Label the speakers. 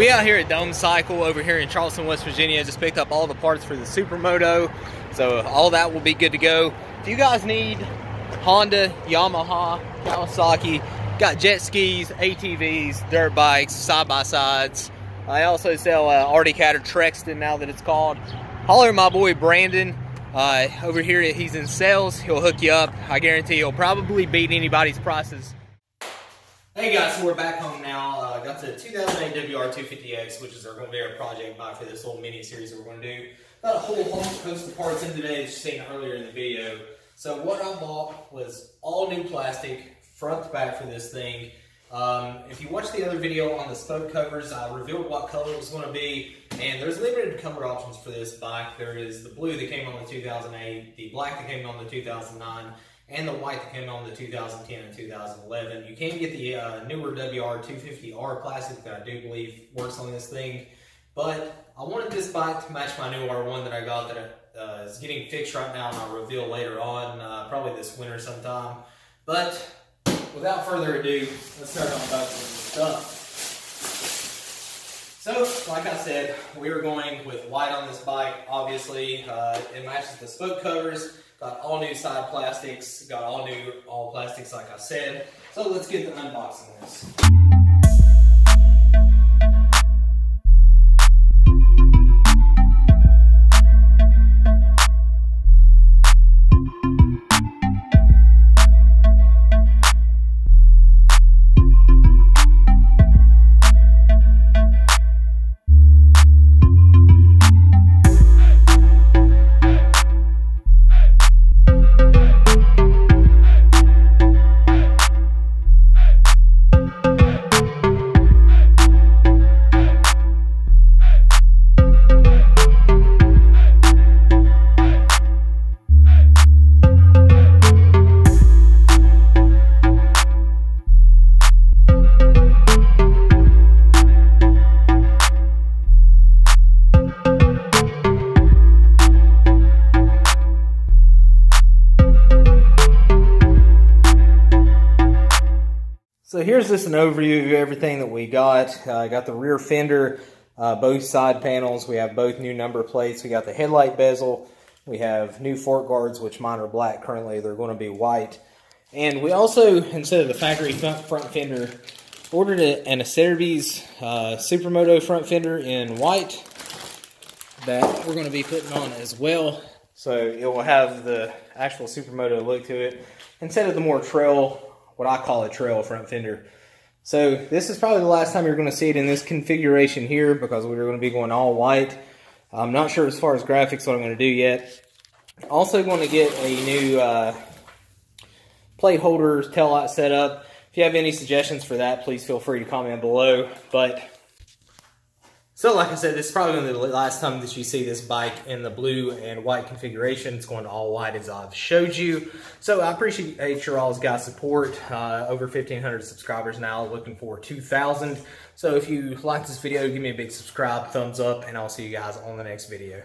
Speaker 1: We out here at Dohm Cycle over here in Charleston, West Virginia. Just picked up all the parts for the Supermoto. So all that will be good to go. If you guys need Honda, Yamaha, Kawasaki, got jet skis, ATVs, dirt bikes, side-by-sides. I also sell uh, Arctic Cat or Trexton now that it's called. Holler my boy Brandon. Uh, over here, he's in sales. He'll hook you up. I guarantee he'll probably beat anybody's prices. Hey guys, so we're back home now. Got the 2008 WR250X, which is our going to be our project buy for this little mini series that we're going to do. Got a whole host of parts in today, as you seen earlier in the video. So what I bought was all new plastic, front to back for this thing. Um, if you watch the other video on the spoke covers, I revealed what color it was going to be, and there's limited color options for this bike. There is the blue that came on the 2008, the black that came on the 2009, and the white that came on the 2010 and 2011. You can get the uh, newer WR250R plastic that I do believe works on this thing, but I wanted this bike to match my new R1 that I got that uh, is getting fixed right now, and I'll reveal later on, uh, probably this winter sometime. But without further ado, let's start unboxing the stuff. So, like I said, we were going with white on this bike. Obviously, uh, it matches the spoke covers. Got all new side plastics. Got all new all plastics, like I said. So let's get the unboxing this. So here's just an overview of everything that we got. Uh, got the rear fender, uh, both side panels. We have both new number plates. We got the headlight bezel. We have new fork guards, which mine are black currently. They're going to be white. And we also, instead of the factory front, fender, ordered an Acerbis uh, Supermoto front fender in white that we're going to be putting on as well. So it will have the actual Supermoto look to it instead of the more trail what I call a trail front fender. So this is probably the last time you're going to see it in this configuration here because we're going to be going all white. I'm not sure as far as graphics what I'm going to do yet. Also going to get a new uh, plate holder tail light set up. If you have any suggestions for that, please feel free to comment below. But so like I said, this is probably going to be the last time that you see this bike in the blue and white configuration. It's going to all white as I've showed you. So I appreciate your all's guys' support. Uh, over 1,500 subscribers now, looking for 2,000. So if you like this video, give me a big subscribe, thumbs up, and I'll see you guys on the next video.